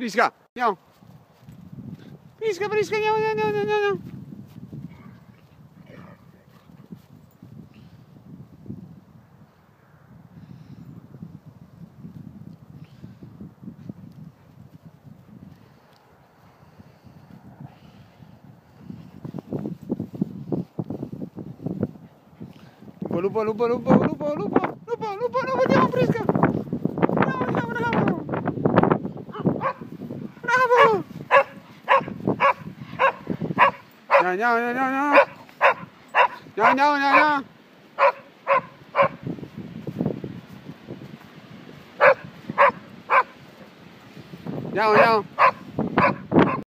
Prisca, não. Prisca, prisca, não, não, não, não, miau. Lupa, lupa, lupa, lupa, lupa, lupa. Nhá nhá nhá nhá nhá. Nhá nhá nhá nhá. Nhau nhau.